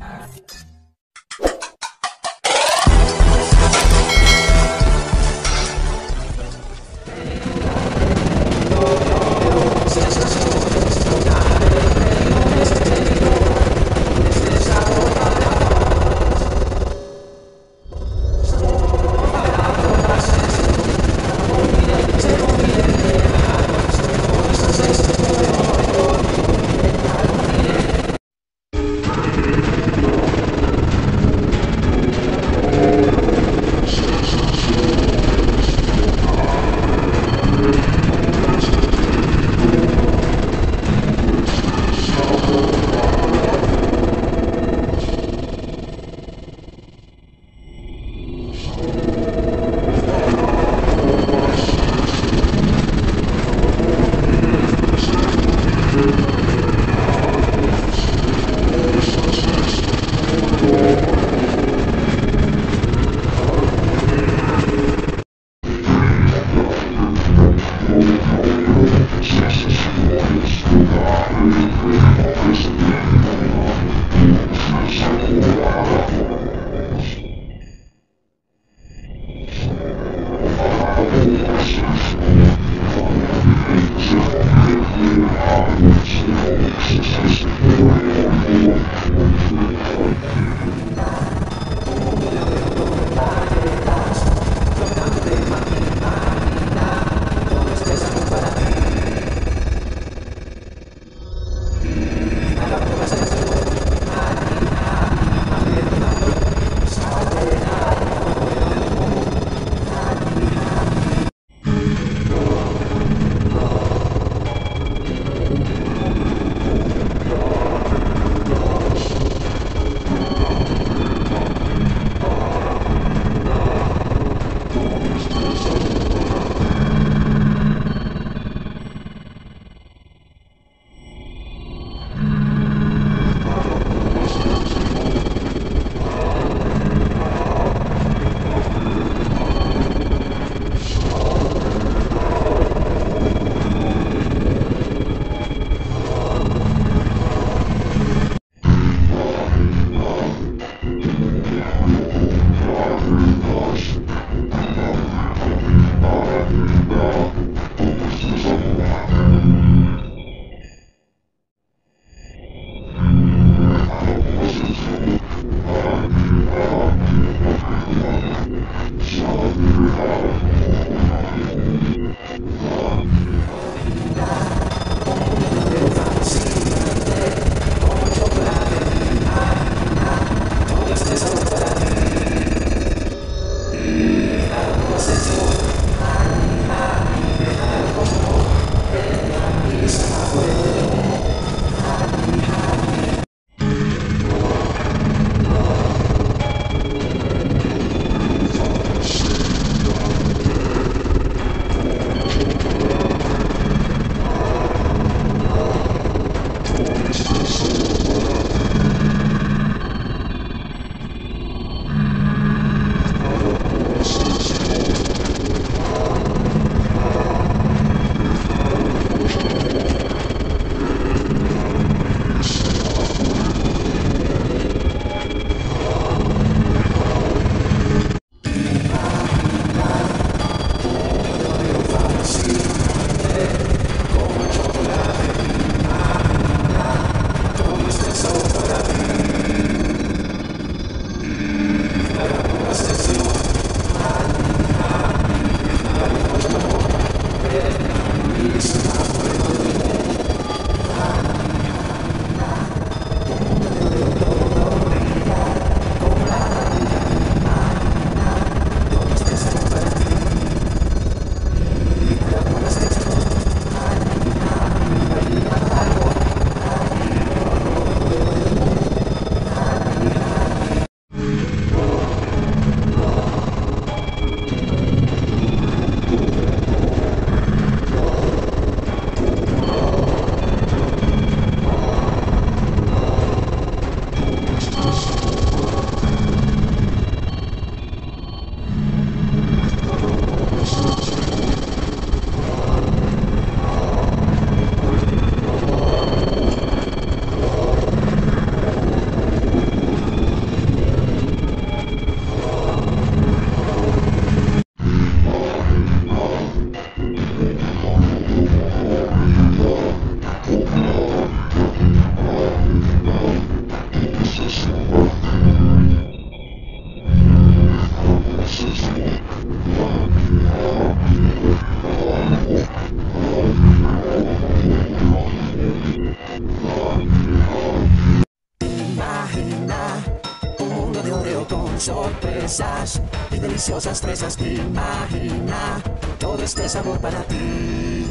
act. Deliciosas fresas. Imagina todo este sabor para ti.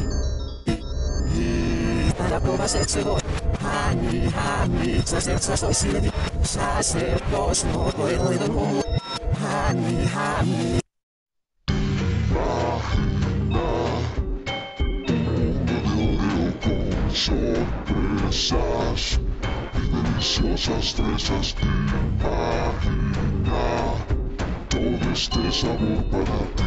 Para pruebas excedo. Honey, honey, sacerdotes soy sileni. Sacerdotes no puedo de mundo. Honey, honey. sorpresas y deliciosas fresas. Imagina todo este sabor para ti.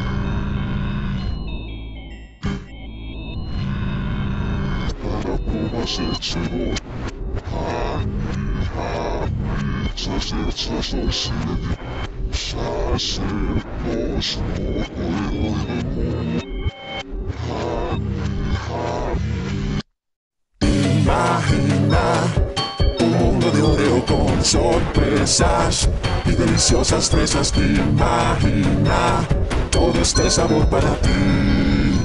Para pruebas excedo. Honey, honey, sacerdotes soy sileni. Sacerdotes no puedo sorpresas y deliciosas fresas. Imagina todo este sabor para ti.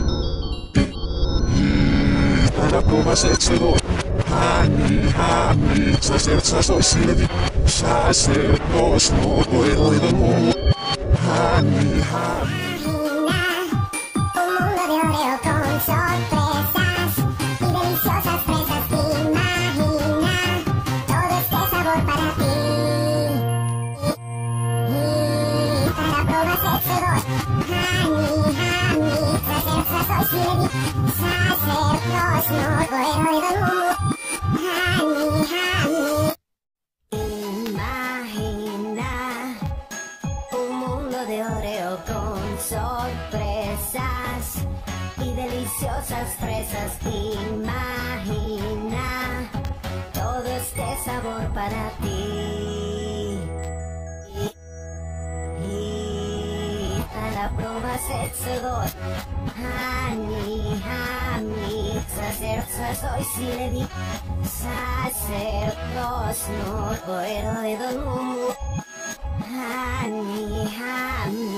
Para pruebas excedo. Honey, honey, sacerdotes soy sileni. Sacerdotes no puedo de mundo. Honey, honey. Con sorpresas y deliciosas fresas. Imagina todo este sabor para ti. Y para pruebas excedo. Honey, honey, sacerdotes soy sileni. Sacerdotes no puedo de don. Honey, honey.